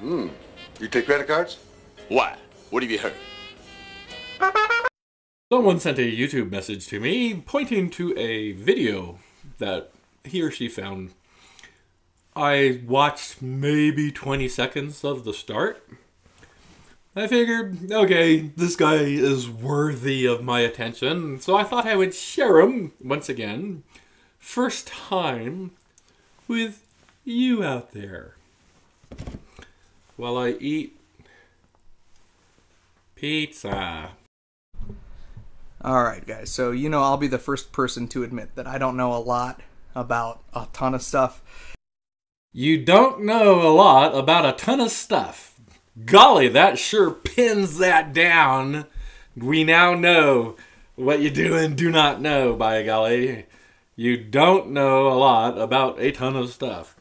Hmm. You take credit cards? Why? What have you heard? Someone sent a YouTube message to me pointing to a video that he or she found. I watched maybe 20 seconds of the start. I figured, okay, this guy is worthy of my attention, so I thought I would share him once again. First time with you out there. While I eat pizza. All right, guys. So, you know, I'll be the first person to admit that I don't know a lot about a ton of stuff. You don't know a lot about a ton of stuff. Golly, that sure pins that down. We now know what you do and do not know, by golly. You don't know a lot about a ton of stuff.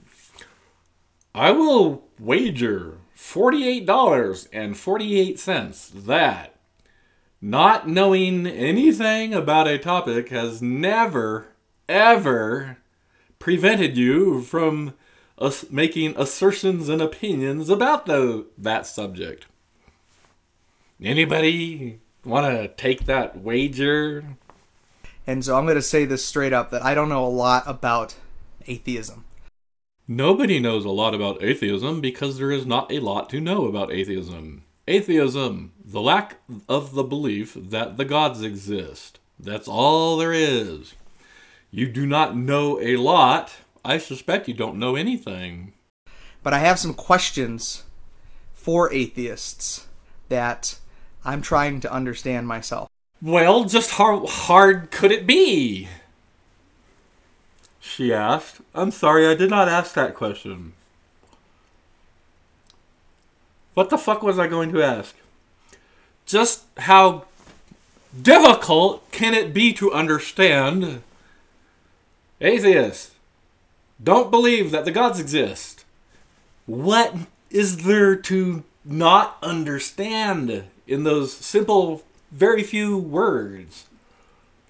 I will wager $48.48 that not knowing anything about a topic has never, ever prevented you from us making assertions and opinions about the, that subject. Anybody want to take that wager? And so I'm going to say this straight up that I don't know a lot about atheism. Nobody knows a lot about atheism because there is not a lot to know about atheism. Atheism, the lack of the belief that the gods exist. That's all there is. You do not know a lot. I suspect you don't know anything. But I have some questions for atheists that I'm trying to understand myself. Well, just how hard could it be? She asked. I'm sorry, I did not ask that question. What the fuck was I going to ask? Just how difficult can it be to understand atheists don't believe that the gods exist? What is there to not understand in those simple, very few words?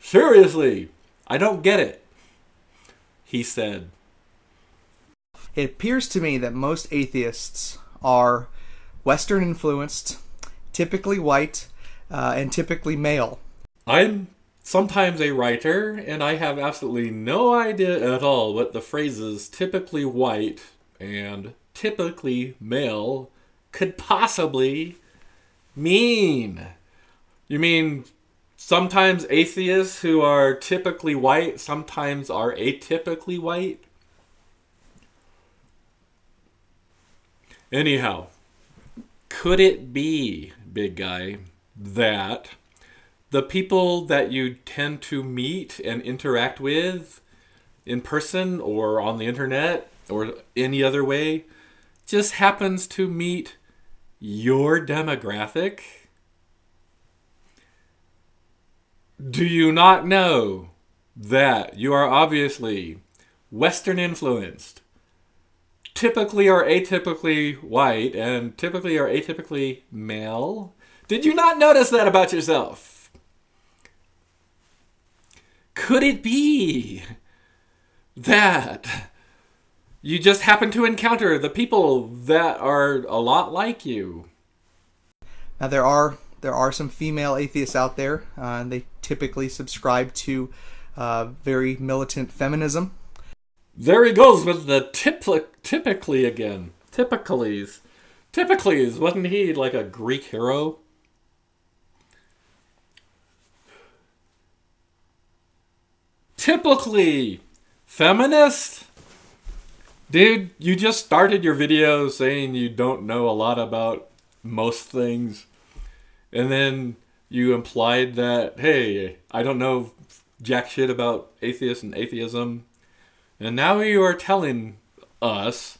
Seriously, I don't get it. He said. It appears to me that most atheists are Western influenced, typically white, uh, and typically male. I'm sometimes a writer, and I have absolutely no idea at all what the phrases typically white and typically male could possibly mean. You mean sometimes atheists who are typically white sometimes are atypically white? Anyhow, could it be, big guy, that the people that you tend to meet and interact with in person or on the internet or any other way just happens to meet your demographic? Do you not know that you are obviously Western influenced, typically or atypically white, and typically or atypically male? Did you not notice that about yourself? Could it be that you just happen to encounter the people that are a lot like you? Now there are there are some female atheists out there, uh, and they typically subscribe to uh, very militant feminism. There he goes with the typically again. Typicallys. Typicallys, wasn't he like a Greek hero? Typically feminist? Dude, you just started your video saying you don't know a lot about most things. And then you implied that, hey, I don't know jack shit about atheists and atheism. And now you are telling us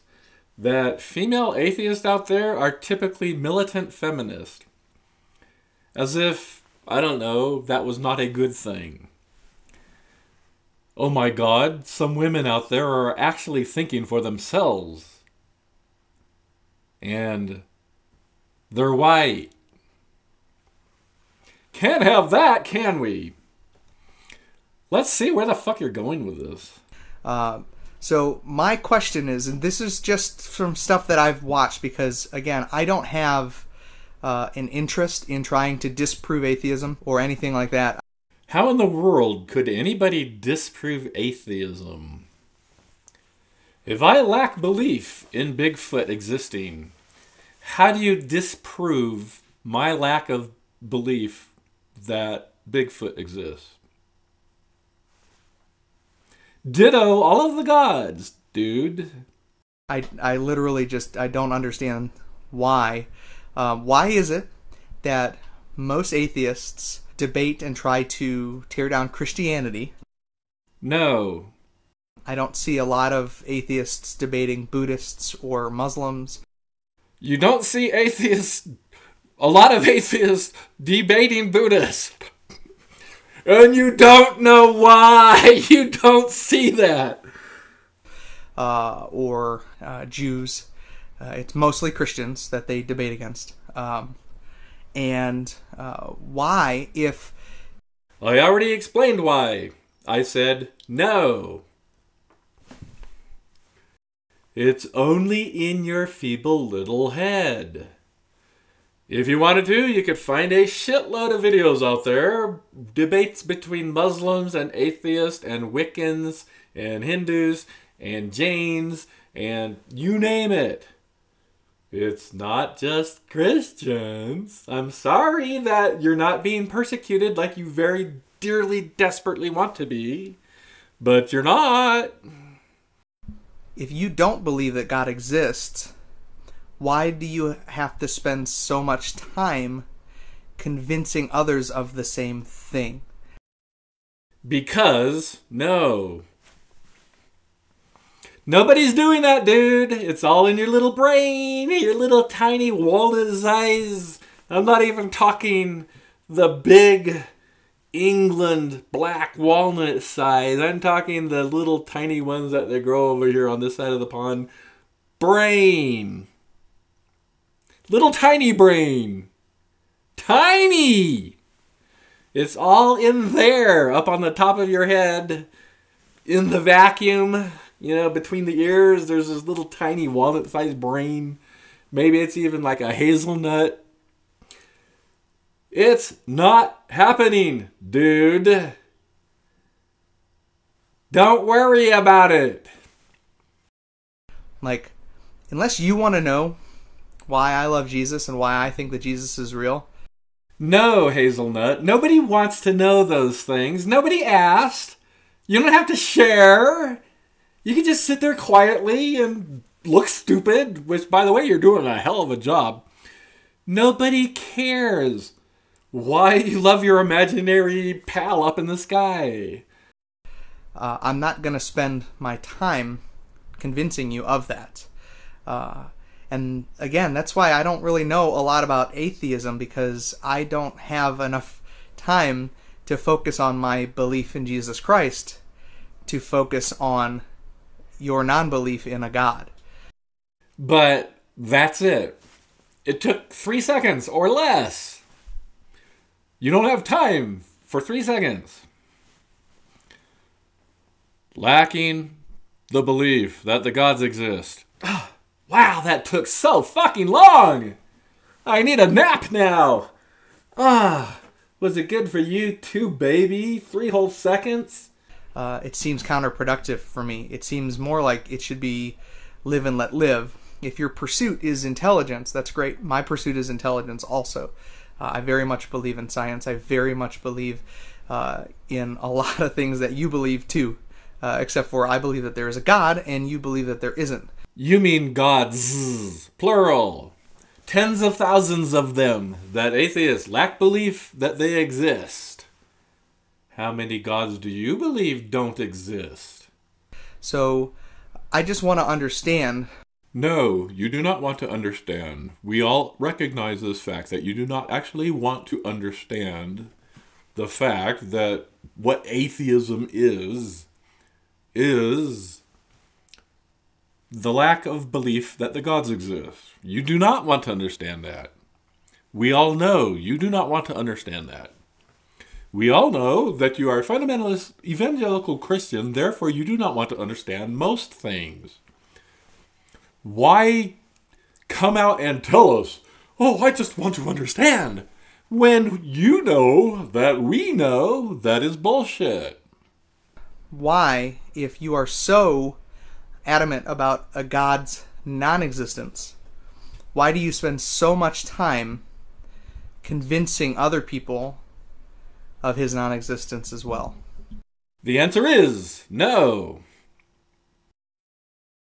that female atheists out there are typically militant feminist. As if, I don't know, that was not a good thing. Oh my god, some women out there are actually thinking for themselves. And they're white. Can't have that, can we? Let's see where the fuck you're going with this. Uh, So my question is, and this is just from stuff that I've watched, because again, I don't have uh, an interest in trying to disprove atheism or anything like that. How in the world could anybody disprove atheism? If I lack belief in Bigfoot existing, how do you disprove my lack of belief that Bigfoot exists? Ditto all of the gods, dude. I, I literally just I don't understand why. Um, why is it that most atheists debate and try to tear down Christianity? No. I don't see a lot of atheists debating Buddhists or Muslims. You don't see atheists, a lot of atheists debating Buddhists. And you don't know why. You don't see that. uh, or uh, Jews. Uh, it's mostly Christians that they debate against. Um, and uh, why, if I already explained why. I said no. It's only in your feeble little head. If you wanted to, you could find a shitload of videos out there debates between Muslims and atheists and Wiccans and Hindus and Jains and you name it. It's not just Christians. I'm sorry that you're not being persecuted like you very dearly, desperately want to be, but you're not. if you don't believe that God exists, why do you have to spend so much time convincing others of the same thing? Because, no. Nobody's doing that, dude. It's all in your little brain, your little tiny walnut size. I'm not even talking the big England black walnut size. I'm talking the little tiny ones that they grow over here on this side of the pond. Brain. Little tiny brain. Tiny! It's all in there, up on the top of your head, in the vacuum, you know, between the ears. There's this little tiny walnut sized brain. Maybe it's even like a hazelnut. It's not happening, dude. Don't worry about it. Like, unless you want to know why I love Jesus and why I think that Jesus is real, No, Hazelnut. Nobody wants to know those things. Nobody asked. You don't have to share. You can just sit there quietly and look stupid, which, by the way, you're doing a hell of a job. Nobody cares why you love your imaginary pal up in the sky. uh, I'm not going to spend my time convincing you of that. Uh, and again, that's why I don't really know a lot about atheism because I don't have enough time to focus on my belief in Jesus Christ to focus on your non belief in a God. But that's it. It took three seconds or less. You don't have time for three seconds. Lacking the belief that the gods exist. wow, that took so fucking long! I need a nap now! Ah, was it good for you too, baby? Three whole seconds? uh, it seems counterproductive for me. It seems more like it should be live and let live. If your pursuit is intelligence, that's great. My pursuit is intelligence also. Uh, I very much believe in science. I very much believe uh, in a lot of things that you believe too, uh, except for I believe that there is a God and you believe that there isn't. You mean gods, plural. Tens of thousands of them that atheists lack belief that they exist. How many gods do you believe don't exist? So I just want to understand No, you do not want to understand. We all recognize this fact that you do not actually want to understand the fact that what atheism is, is the lack of belief that the gods exist. You do not want to understand that. We all know you do not want to understand that. We all know that you are a fundamentalist evangelical Christian, therefore, you do not want to understand most things. Why come out and tell us, oh, I just want to understand, when you know that we know that is bullshit? Why, if you are so adamant about a God's non existence, why do you spend so much time convincing other people of his non existence as well? The answer is no.